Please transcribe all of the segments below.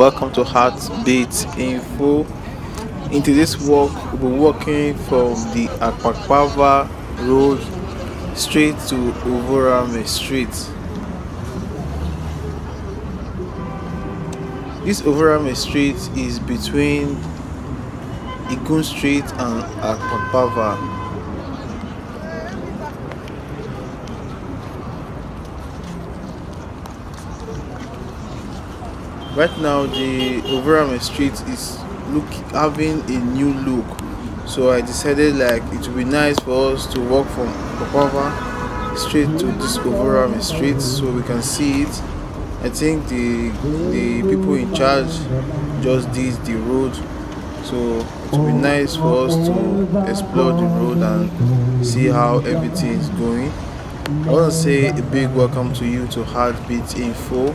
Welcome to Heartbeat Info. In today's walk, we'll be walking from the Akpakpava Road straight to Ovoramwen Street. This Ovoramwen Street is between Igun Street and Akpakpava. Right now the overall street is look having a new look. So i decided like it would be nice for us to walk from Popova straight to this overall street so we can see it. I think the the people in charge just did the road. So it would be nice for us to explore the road and see how everything is going. I want to say a big welcome to you to heartbeat info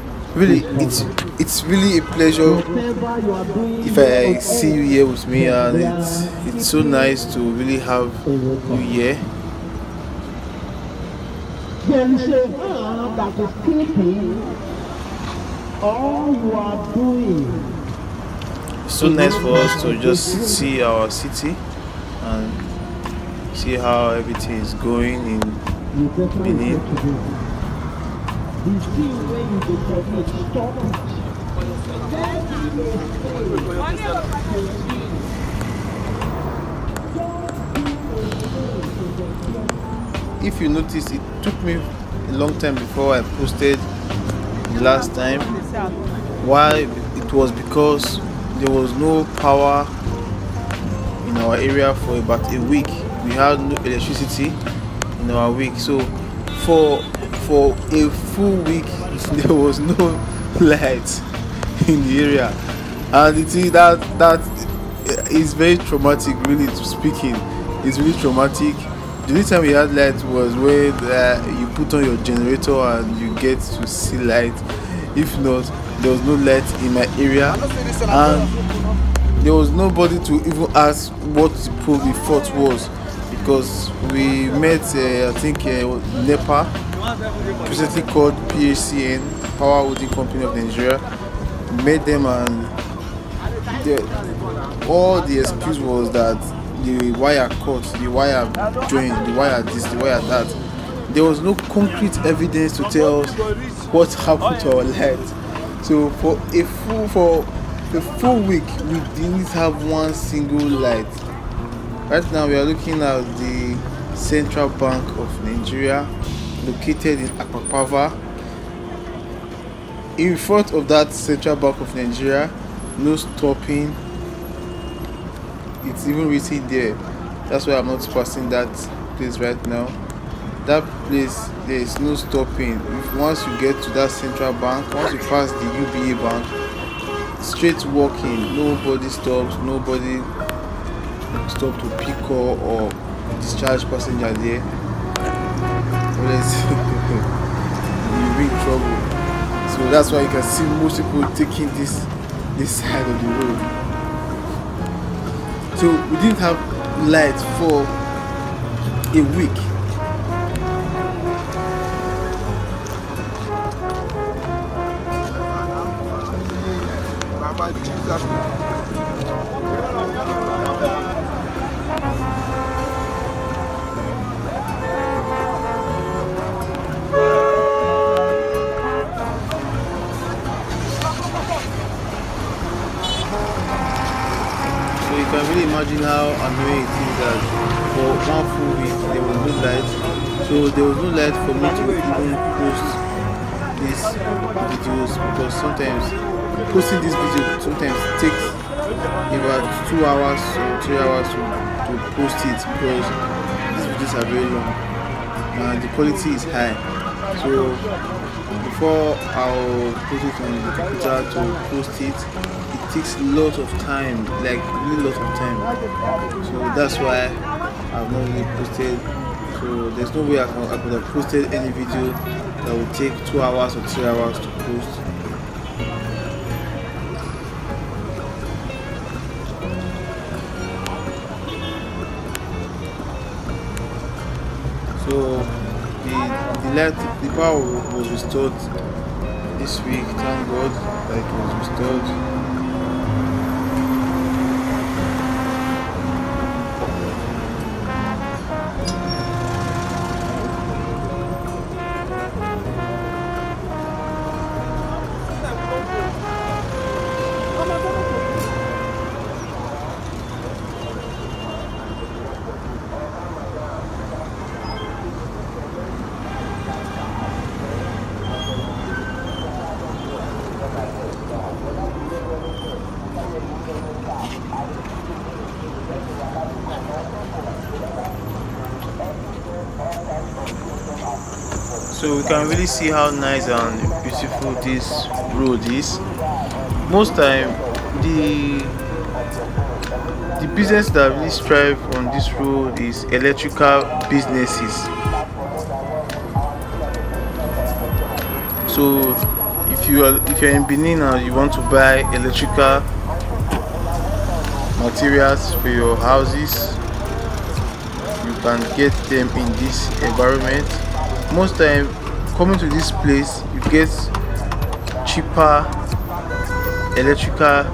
really it's it's really a pleasure if I see you here with me and it's it's so nice to really have you here. That is keeping all you are doing. So nice for us to just see our city and see how everything is going in Benin if you notice it took me a long time before I posted the last time. Why? It was because there was no power in our area for about a week. We had no electricity in our week. So for for a full week there was no light in the area. And it is that that is very traumatic really to speaking it's really traumatic. The only time we had light was when uh, you put on your generator and you get to see light. If not there was no light in my area. And there was nobody to even ask what the problem fault was because we met uh, i think uh, nepa presently called PHCN, Power Holding Company of Nigeria. Met them and the, all the excuse was that the wire cut, the wire joined, the wire this, the wire that. There was no concrete evidence to tell us what happened to our light. So for a full for a full week we didn't have one single light. Right now we are looking at the Central Bank of Nigeria located in Akpakpava. In front of that Central Bank of Nigeria, no stopping. It's even written there. That's why I'm not passing that place right now. That place, there is no stopping. If once you get to that Central Bank, once you pass the UBA Bank, straight walking. Nobody stops. Nobody stop to pick up or discharge passenger there unless you bring trouble. So that's why you can see most people taking this this side of the road. So we didn't have light for a week. Quality is high. So before I'll put it on the computer to post it, it takes a lot of time like really lot of time. So that's why i've not really posted. So there's no way i, can, I could have posted any video that would take two hours or three hours to post. So the the power was restored this week thank god that it was restored can really see how nice and beautiful this road is. Most time the the business that really strive on this road is electrical businesses. So if you are if you're in benin and you want to buy electrical materials for your houses you can get them in this environment. Most time coming to this place you get cheaper electrical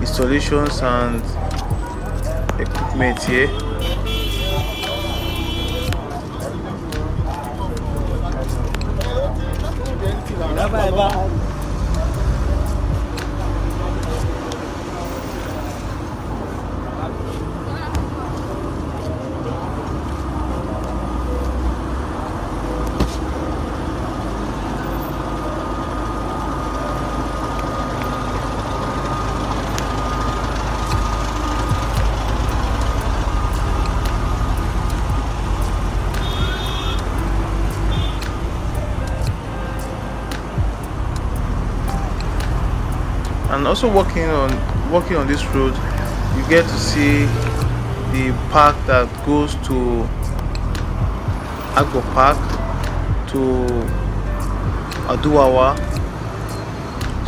installations and equipment here also walking on walking on this road you get to see the park that goes to Agbor Park to Aduwawa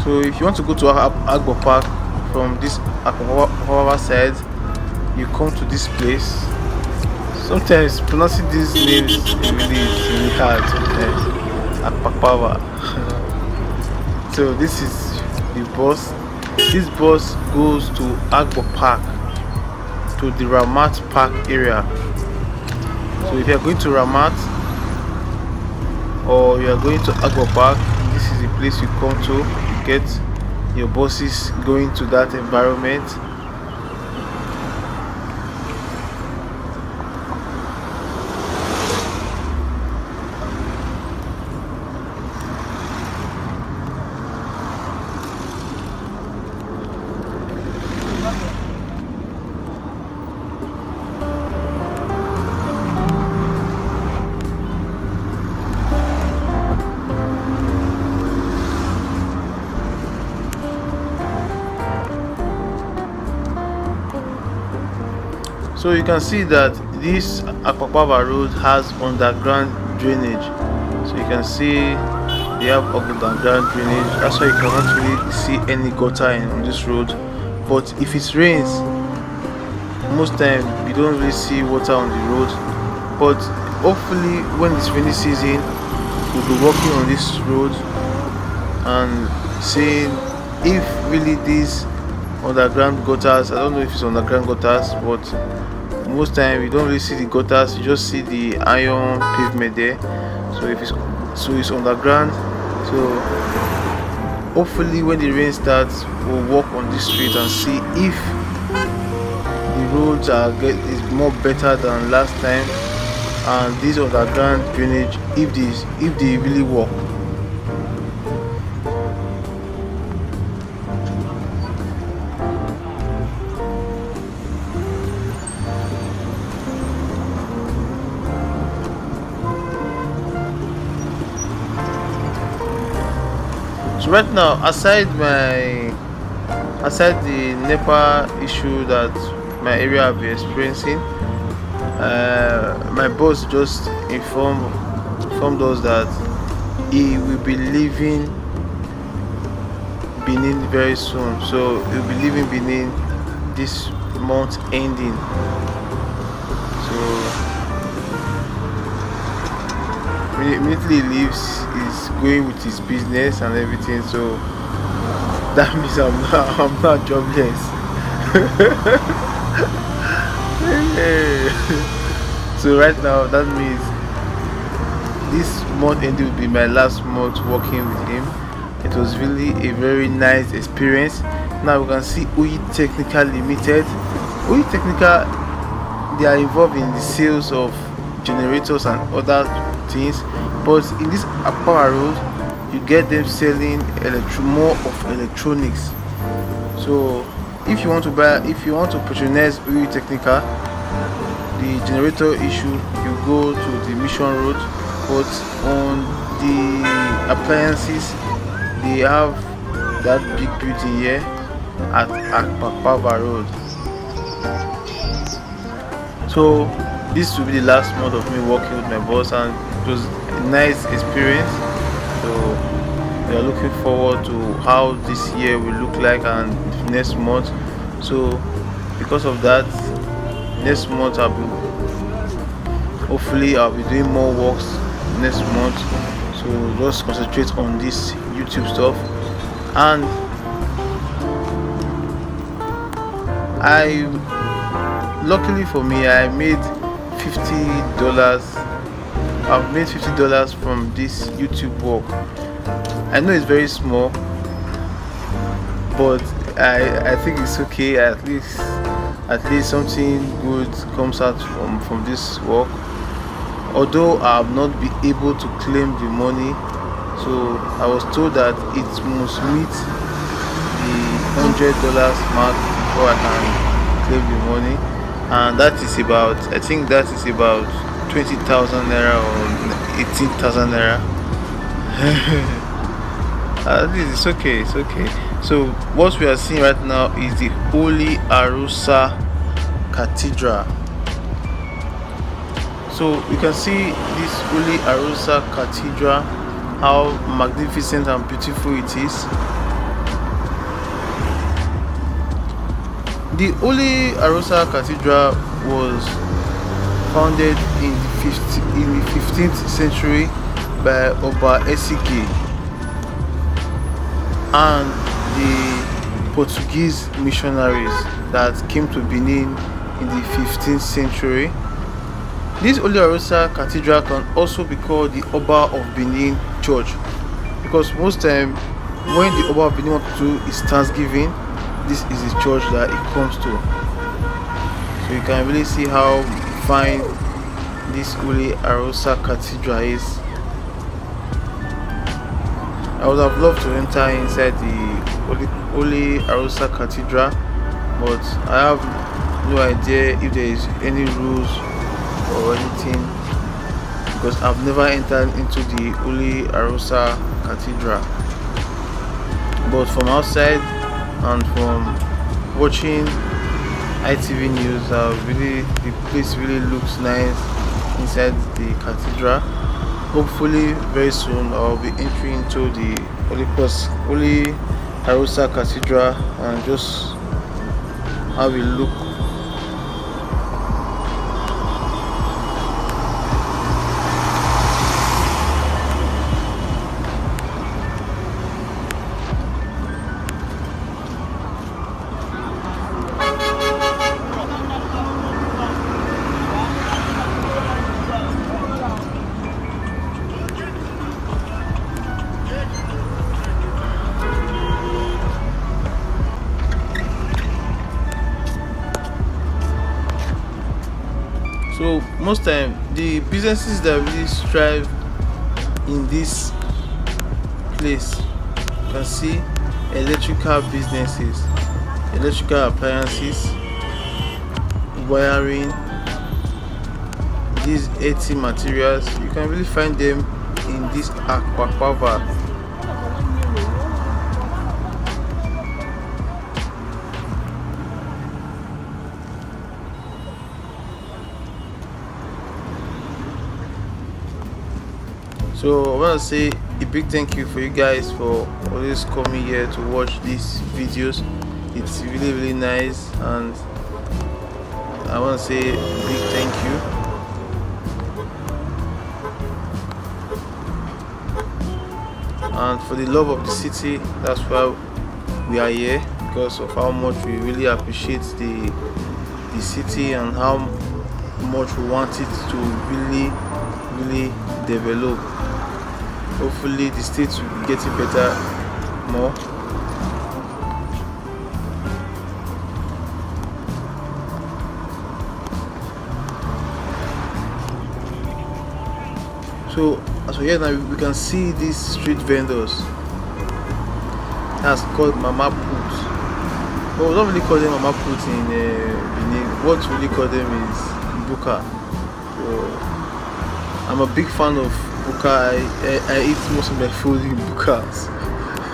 so if you want to go to Agbor Park from this Akwawawa side you come to this place. Sometimes pronouncing these names really is really hard sometimes. So this is the bus this bus goes to Agbor Park to the Ramat Park area. So if you are going to Ramat or you are going to Agbor Park this is the place you come to you get your buses going to that environment you can see that this Akpakpava road has underground drainage. So you can see they have underground drainage. That's why you cannot really see any gutter in, on this road. But if it rains most time you don't really see water on the road. But hopefully when it's rainy season we'll be walking on this road and seeing if really these underground gutters i don't know if it's underground gutters but most time you don't really see the gutters you just see the iron pavement there. So if it's so it's underground. So hopefully when the rain starts we'll walk on this street and see if the roads are get is more better than last time. And this underground drainage if this if they really work right now aside my aside the NEPA issue that my area have been experiencing, uh, my boss just informed informed us that he will be leaving Benin very soon. So he'll be leaving Benin this month ending. So immediately leaves, going with his business and everything. So that means I'm not, I'm not jobless. so right now that means this month ending will be my last month working with him it was really a very nice experience now we can see UI Technical Limited UI Technical they are involved in the sales of generators and other things but in this Akpara road you get them selling more of electronics so if you want to buy if you want to patronize UI Technical the generator issue you go to the mission road but on the appliances they have that big building here at Akpakpava Road. So this will be the last month of me working with my boss and it was a nice experience. So we are looking forward to how this year will look like and next month. So because of that next month I'll be hopefully I'll be doing more works next month so just concentrate on this youtube stuff and i luckily for me i made 50 dollars i've made 50 dollars from this youtube work. I know it's very small but i i think it's okay. At least at least something good comes out from from this work. Although i have not been able to claim the money so i was told that it must meet the hundred dollars mark before i can claim the money. And that is about i think that is about 20,000 naira or 18,000 naira. At least it's okay it's okay. So what we are seeing right now is the holy Aruosa cathedral. So you can see this holy Aruosa cathedral how magnificent and beautiful it is. The holy Aruosa cathedral was founded in the 15th, in the 15th century by oba Esigie and the portuguese missionaries that came to benin in the 15th century this Holy Aruosa Cathedral can also be called the Oba of Benin Church because most time when the Oba of Benin wants to do his Thanksgiving, this is the church that it comes to. So you can really see how fine this Holy Aruosa Cathedral is. I would have loved to enter inside the Holy Aruosa Cathedral, but I have no idea if there is any rules or anything because I've never entered into the Holy Arosa Cathedral but from outside and from watching ITV news uh, really the place really looks nice inside the cathedral. Hopefully very soon I'll be entering into the Holy Cross Holy Aruosa Cathedral and just have a look most time the businesses that really strive in this place you can see electrical businesses electrical appliances wiring these 80 materials you can really find them in this aquaquava so i want to say a big thank you for you guys for always coming here to watch these videos. It's really really nice and i want to say a big thank you. And for the love of the city that's why we are here because of how much we really appreciate the the city and how much we want it to really really develop hopefully the state will be getting better more. So as we here now we can see these street vendors that's called mama put. But we don't really call them mama put in uh, Benin. What we really call them is buka. So i'm a big fan of buka i, I, eat most of my food in bukas.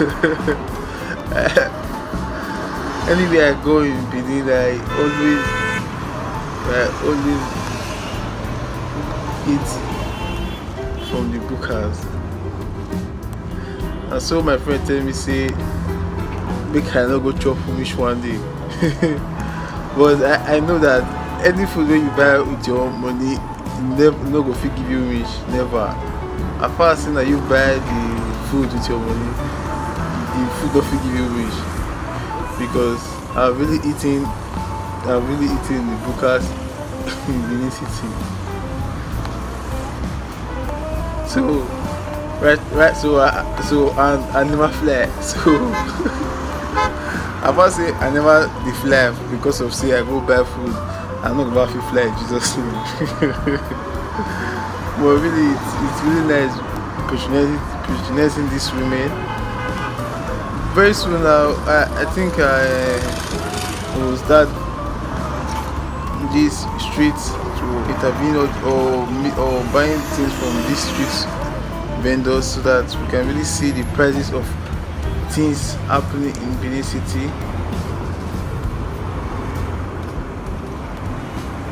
Anywhere i go in benin i always i always eat from the bukas. And so my friend tell me say i no go chop finish one day. But I, I know that any food wey you buy with your money never no go fit give you reach never as far as say na you buy the food with your money the food fit give you reach because i really eating i really eating the bukas in benin city. So right right so I, so and i never fly so. I first say i never fly because of say i go buy food i no go fit fly jesus but really it's, it's really nice patronizing patronizing these women very soon now i i think i uh, will start this streets to intervene or, or, or buying things from these street vendors so that we can really see the prices of things happening in Benin City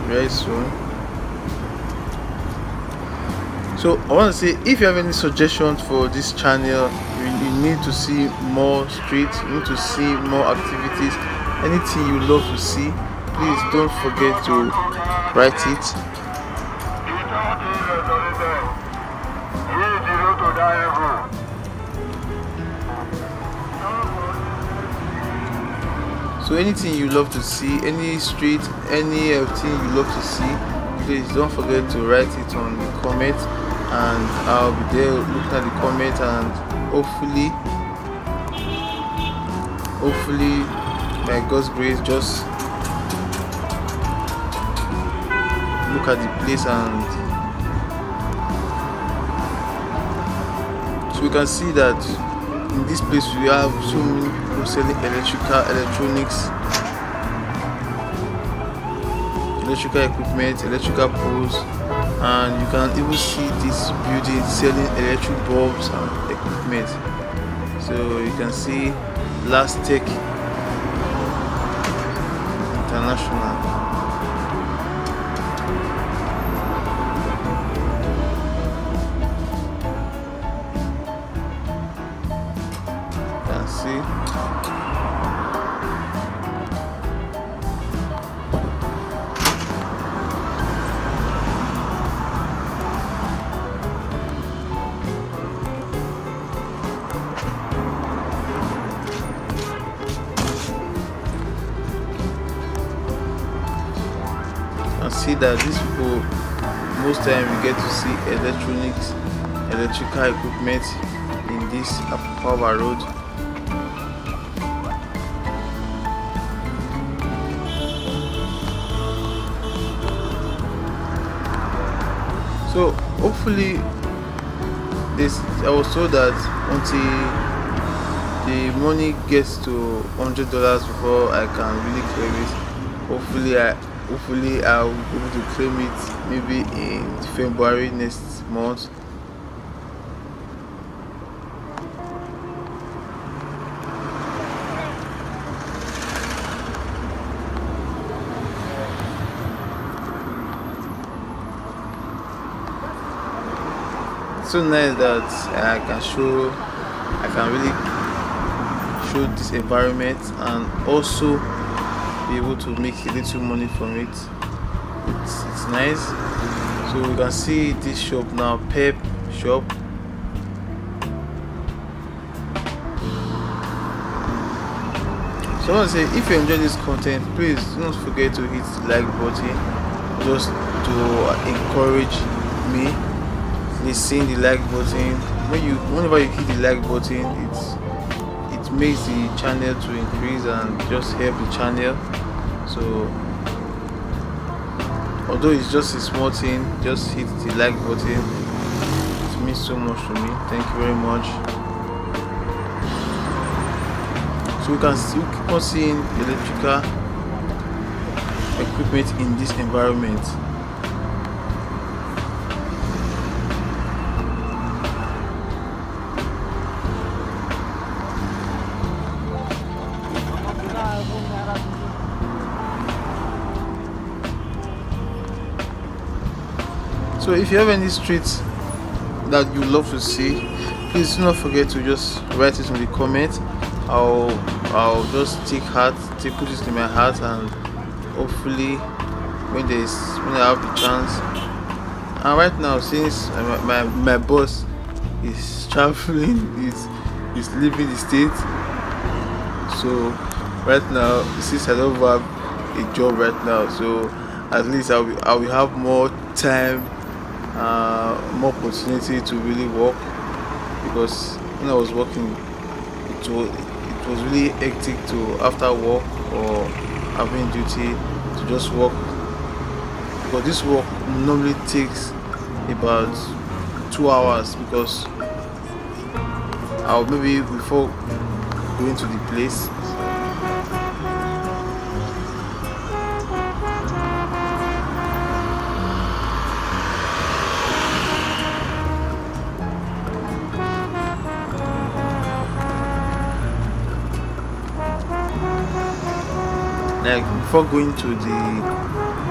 very soon. So I want to say if you have any suggestions for this channel, you, you need to see more streets, you need to see more activities, anything you love to see, please don't forget to write it. So anything you love to see any street any thing you love to see please don't forget to write it on the comment and i'll be there looking at the comment and hopefully hopefully by god's grace just look at the place and so we can see that in this place we have so many people selling electrical electronics electrical equipment electrical poles and you can even see this building selling electric bulbs and equipment. So you can see last tech international equipment in this power road. So hopefully this i was told that until the money gets to hundred dollars before i can really claim it hopefully i hopefully i'll be able to claim it maybe in february next month so nice that uh, I can show I can really show this environment and also be able to make a little money from it. It's, it's nice. So we can see this shop now pep shop. So I want to say if you enjoy this content please don't forget to hit the like button. Just to encourage me please seeing the like button when you whenever you hit the like button it's it makes the channel to increase and just help the channel. So although it's just a small thing just hit the like button. It means so much to me. Thank you very much. So we can still keep on seeing electrical equipment in this environment so if you have any streets that you love to see please do not forget to just write it in the comment. I'll I'll just take heart take put it in my heart and hopefully when there's when I have the chance. And right now since my, my, my boss is traveling is is leaving the state. So right now since I don't have a job right now so at least I'll, be, I will have more time uh, more opportunity to really work because when I was working it was it was really hectic to after work or having duty to just work. But this work normally takes about two hours because I'll maybe before going to the place before going to the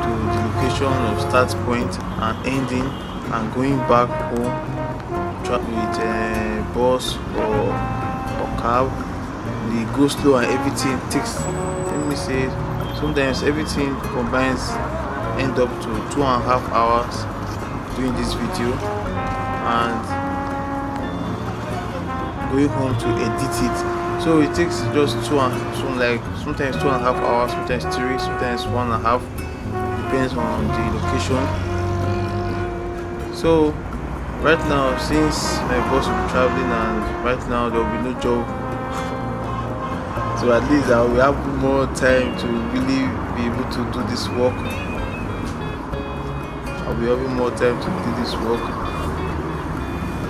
to the location of start point and ending and going back home with a bus or or cab the go slow and everything takes let me say sometimes everything combines end up to two and a half hours doing this video and going home to edit it so it takes just two and so like sometimes two and a half hours sometimes three sometimes one and a half depends on the location. So right now since my boss will be traveling and right now there will be no job so at least i will have more time to really be able to do this work. I'll be having more time to do this work.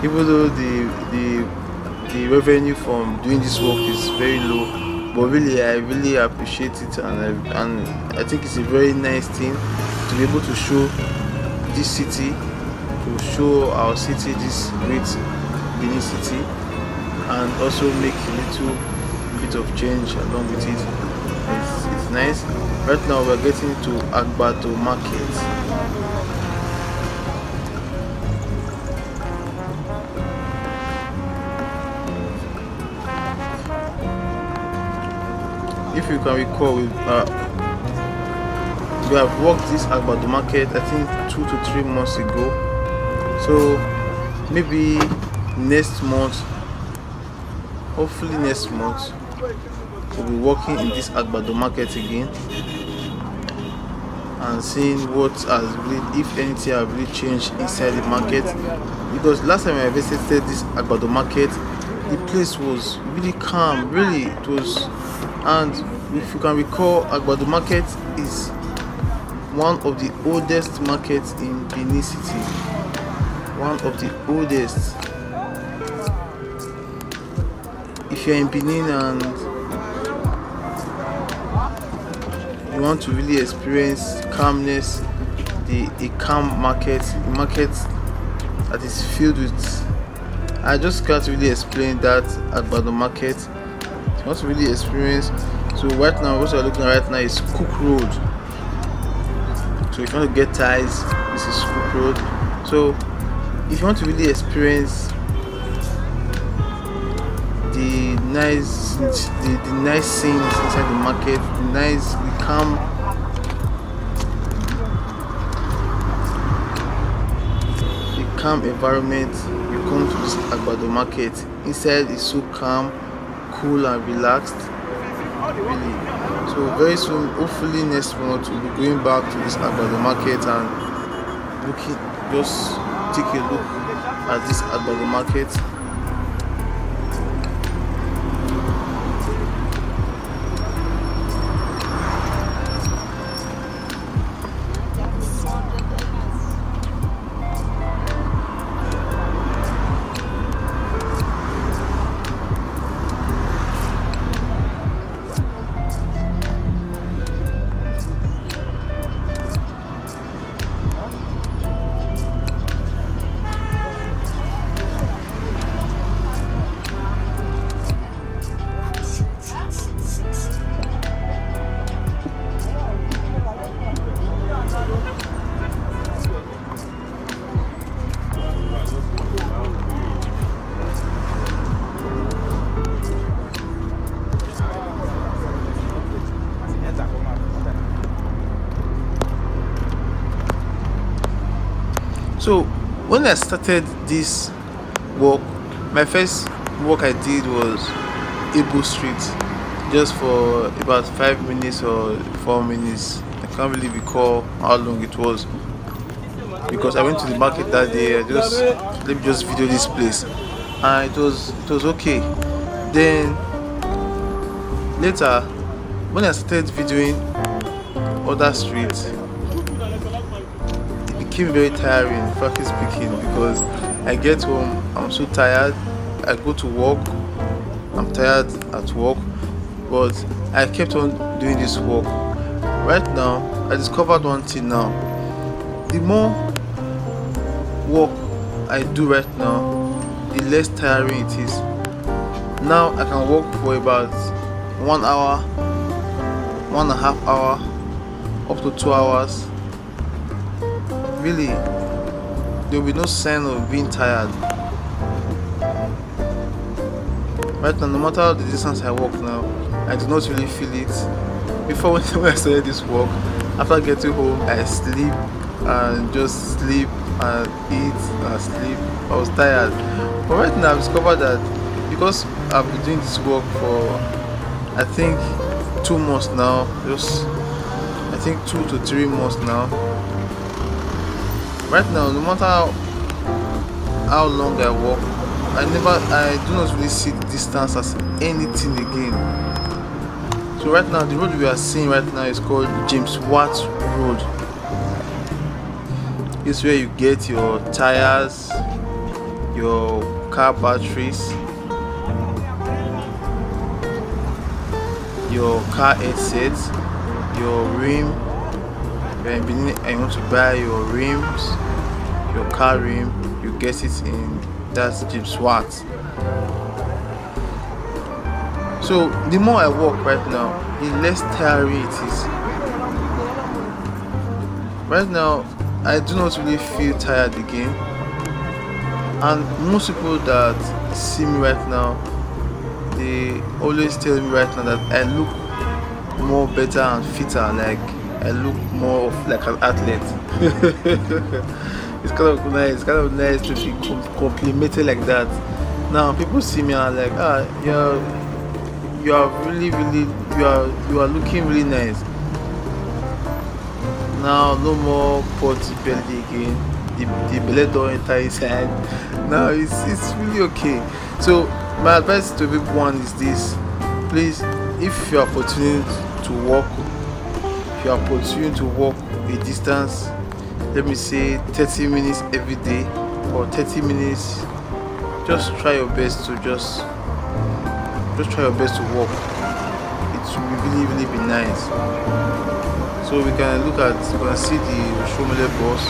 Even though the the the revenue from doing this work is very low. But really i really appreciate it and I, and i think it's a very nice thing to be able to show this city to show our city this great Benin city and also make a little bit of change along with it. It's, it's nice. Right now we're getting to Agbado market you can recall we, uh, we have worked this about the market I think two to three months ago. So maybe next month hopefully next month we'll be working in this Agbado market again and seeing what has really if anything has really changed inside the market. Because last time I visited this Agbado market the place was really calm really it was and if you can recall Agbado market is one of the oldest markets in Benin City. One of the oldest. If you're in Benin and you want to really experience calmness the a calm market a market that is filled with I just can't really explain that the market. Want to really experience so right now what we're looking at right now is cook road. So if you want to get ties this is cook road. So if you want to really experience the nice the, the nice scenes inside the market the nice the calm calm environment you come to this agbado market. Inside is so calm cool and relaxed really so very soon hopefully next month we'll be going back to this agbado market and looking just take a look at this agbado market when i started this work my first work i did was Ibu street just for about five minutes or four minutes. I can't really recall how long it was because i went to the market that day. I just let me just video this place. And it was it was okay. Then later when i started videoing other streets became very tiring, frankly speaking, because I get home, I'm so tired. I go to work, I'm tired at work, but I kept on doing this work. Right now, I discovered one thing now. The more work I do right now, the less tiring it is. Now I can work for about one hour, one and a half hour, up to two hours really there will be no sign of being tired. Right now no matter the distance i walk now i do not really feel it. Before when i started this walk after getting home i sleep and just sleep and eat and sleep. I was tired. But right now i've discovered that because i've been doing this work for i think two months now just i think two to three months now right now no matter how, how long i walk i never i do not really see the distance as anything again. So right now the road we are seeing right now is called james watt road. It's where you get your tires your car batteries your car headsets your rim Benin and you want to buy your rims, your car rim, you get it in that Jeep SWAT. So the more I walk right now, the less tiring it is. Right now, I do not really feel tired again. And most people that see me right now, they always tell me right now that I look more better and fitter like I look more of like an athlete. it's kind of nice. Kind of nice to be complimented like that. Now people see me and like, ah, you're you are really really you are you are looking really nice. Now no more potty belly again. The, the belly don't enter inside. Now it's it's really okay. So my advice to everyone is this: please, if you are opportunity to walk you are pursuing to walk a distance let me say 30 minutes every day or 30 minutes just try your best to just just try your best to walk. It will really really be nice. So we can look at you can see the Shomole bus.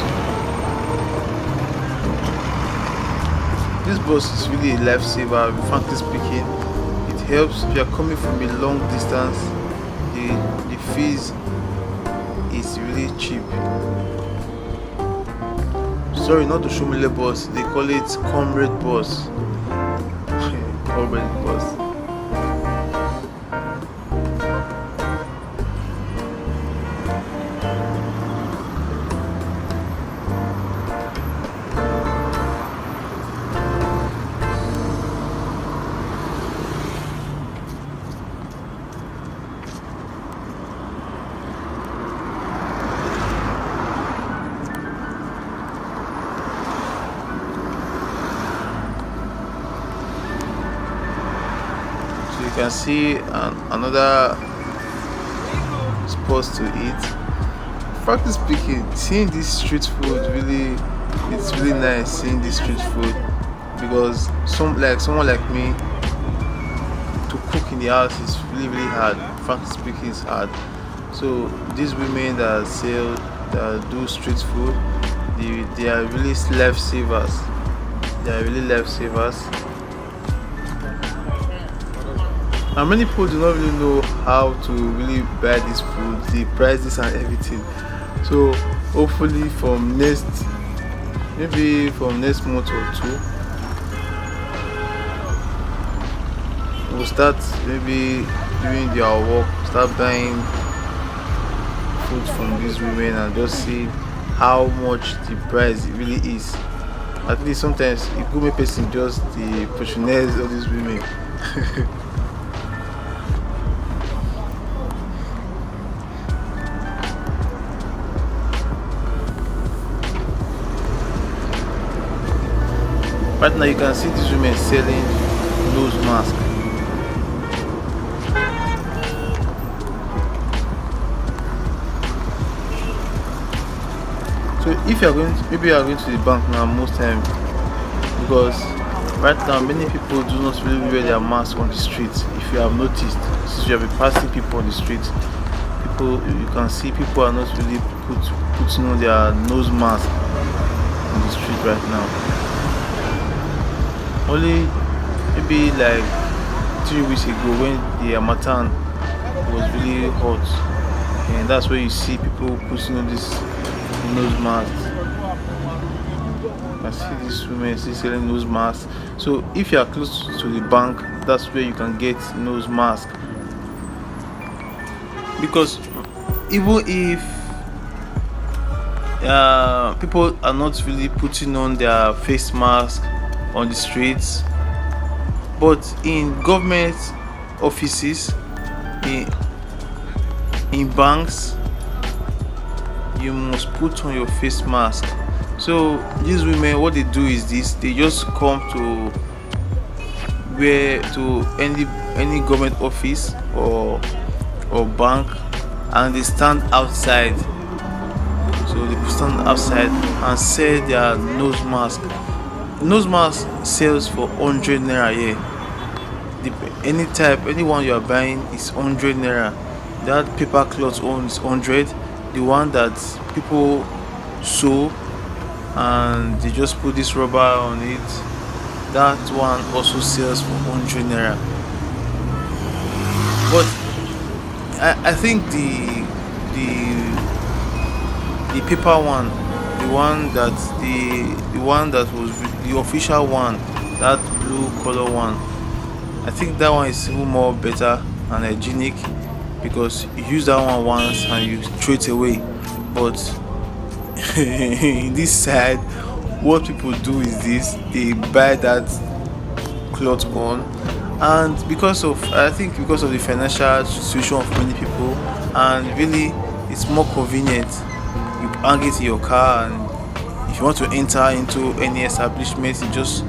This bus is really a lifesaver frankly speaking. It helps if you are coming from a long distance the the fees cheap. Sorry not to show me the Shumile bus they call it comrade bus comrade bus can see an, another spot to eat. Frankly speaking seeing this street food really it's really nice seeing this street food because some like someone like me to cook in the house is really really hard. Frankly speaking it's hard. So these women that sell that do street food they, they are really lifesavers. They are really lifesavers and many people do not really know how to really buy this food the prices and everything? So hopefully from next maybe from next month or two we'll start maybe doing their work start buying food from these women and just see how much the price really is. At least sometimes it could make person just the opportunities of these women Right now you can see these women selling nose mask. So if you are going to, maybe you are going to the bank now most time because right now many people do not really wear their mask on the streets. If you have noticed, since you have been passing people on the street, people you can see people are not really put putting on their nose mask on the street right now only maybe like three weeks ago when the Harmattan was really hot. And that's where you see people putting on this nose mask. I see this women still selling nose masks. So if you are close to the bank that's where you can get nose mask. Because even if uh, people are not really putting on their face mask on the streets but in government offices in in banks you must put on your face mask. So these women what they do is this they just come to where to any any government office or or bank and they stand outside. So they stand outside and sell their nose mask nose mask sells for 100 naira here any type anyone you are buying is 100 naira. That paper cloth one is 100 the one that people sew and they just put this rubber on it that one also sells for 100 naira. But I, I think the the the paper one the one that the the one that was the official one that blue color one. I think that one is even more better and hygienic because you use that one once and you throw it away. But in this side what people do is this they buy that cloth on and because of i think because of the financial situation of many people and really it's more convenient you hang it in your car and if you want to enter into any establishment you just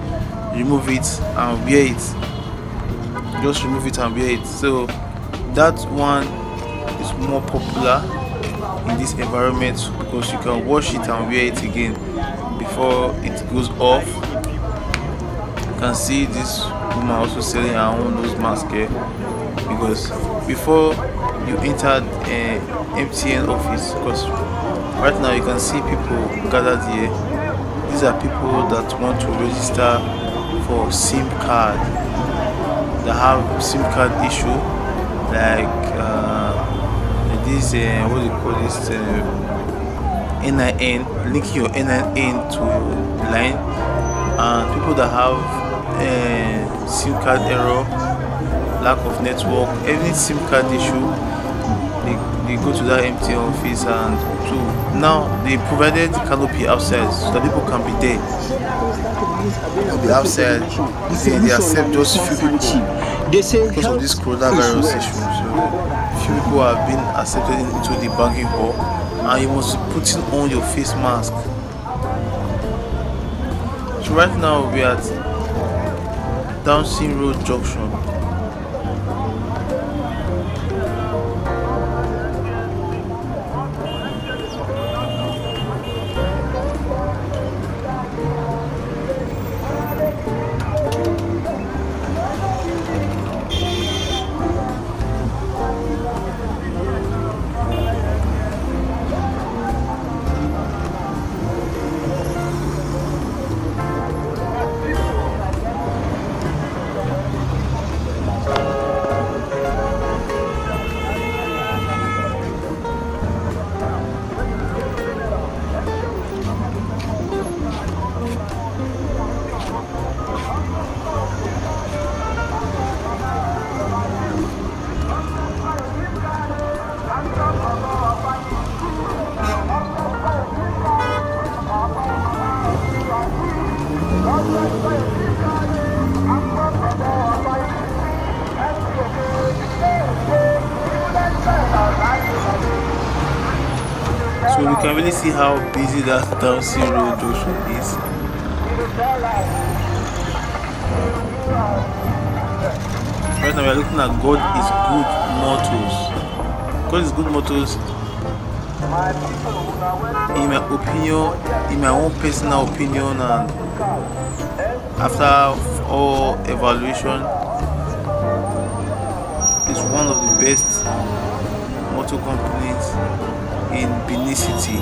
remove it and wear it. Just remove it and wear it. So that one is more popular in this environment because you can wash it and wear it again before it goes off. You can see this woman also selling her own nose mask here because before you entered eh, an MTN office because right now you can see people gathered here. These are people that want to register for sim card. They have sim card issue like uh, this uh, what do you call this uh, NIN, linking your NIN to line, and people that have uh, SIM card error, lack of network, any SIM card issue, they, they go to that MTN office and so now they provided the canopy outside so that people can be there. They'll outside, they, they accept just few people because of this coronavirus issue. So few people have been accepted into the banking hall and you must be putting on your face mask. So right now we are at Dawson Road Junction. We see how busy that Dawson Road Junction is. Right now we are looking at God is Good Motors. God is Good Motors. In my opinion, in my own personal opinion, and after all evaluation, is one of the best motor companies in Benin City.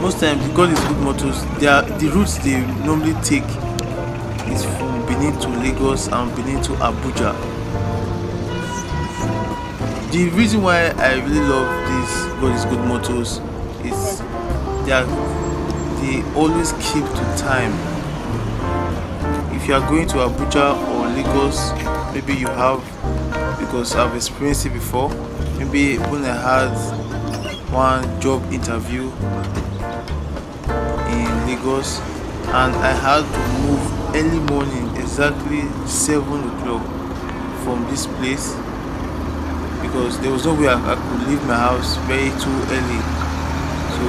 Most times, God is good motors. They are the routes they normally take is Benin to Lagos and Benin to Abuja. The reason why I really love these God is good motors is are they always keep to time. If you are going to Abuja or Lagos, maybe you have because I've experienced it before. Maybe when I had one job interview in Lagos and I had to move early morning exactly 7 o'clock from this place because there was no way I, I could leave my house very too early. So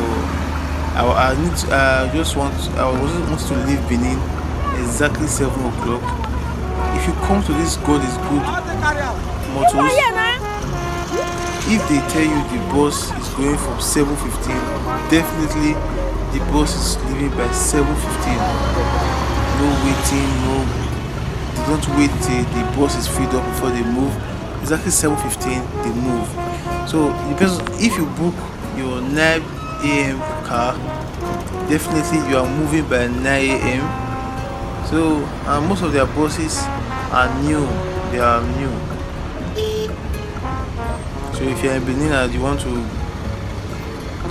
I, I need to, just want I wasn't want to leave Benin exactly 7 o'clock. If you come to this God is good. Motors if they tell you the bus is going from 7.15 definitely the bus is leaving by 7.15 no waiting no don't wait till the bus is filled up before they move. Exactly 7.15 they move. So because if you book your 9 a.m car definitely you are moving by 9 a.m so most of their buses are new. They are new. So if you're in benin and you want to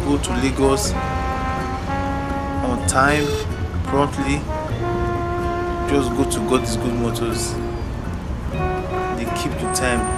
go to lagos on time promptly just go to god good motors. They keep the time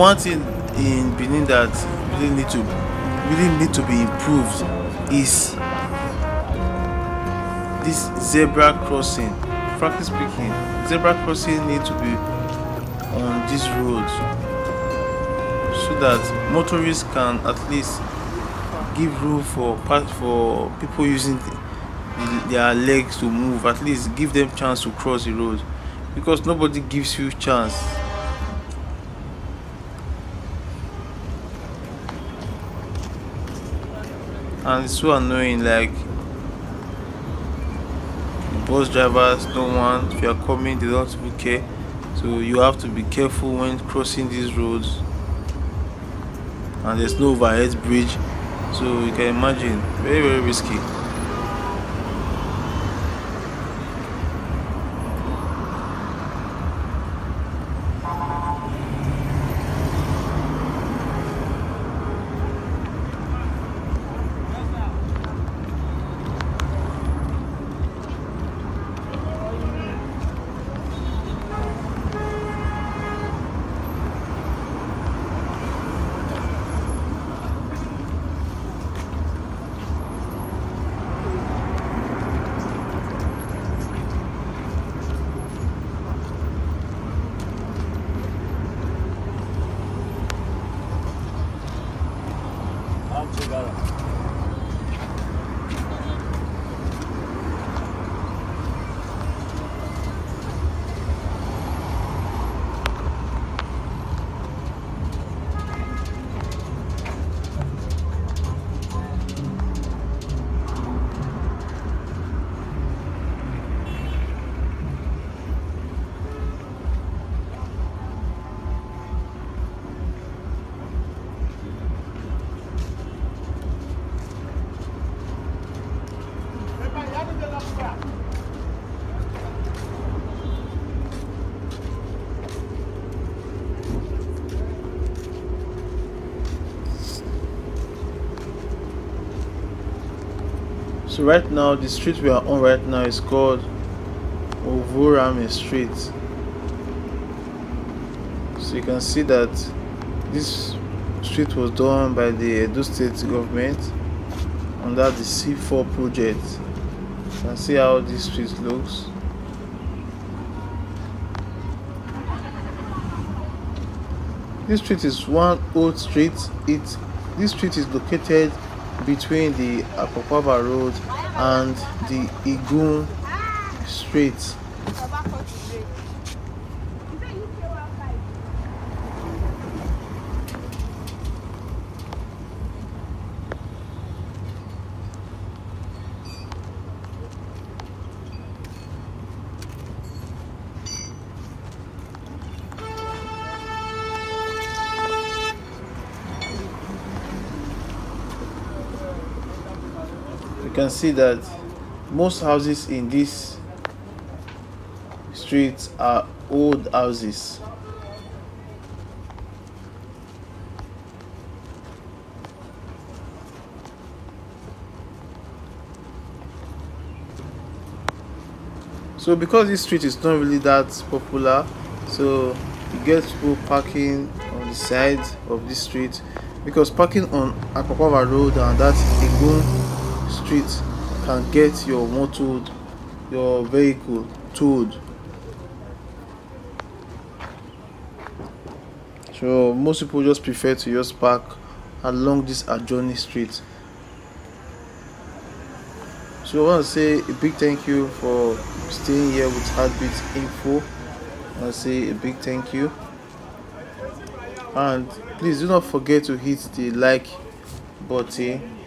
one thing in Benin that really need to really need to be improved is this zebra crossing. Frankly speaking, zebra crossing need to be on these roads so that motorists can at least give room for part for people using the, the, their legs to move at least give them chance to cross the road because nobody gives you chance and it's so annoying like the bus drivers don't want if you are coming they don't even care. So you have to be careful when crossing these roads. And there's no overhead bridge. So you can imagine very very risky right now the street we are on right now is called Ovoramwen Street. So you can see that this street was done by the Edo State government under the C4 project. You can see how this street looks. This street is one old street. It this street is located between the Akpakpava Road and the Igun Street. You can see that most houses in this street are old houses. So because this street is not really that popular so you get people parking on the side of this street because parking on Akpakpava Road and that Igun street can get your motor your vehicle towed. So most people just prefer to just park along this adjoining street. So i want to say a big thank you for staying here with heartbeat info. I say a big thank you. And please do not forget to hit the like button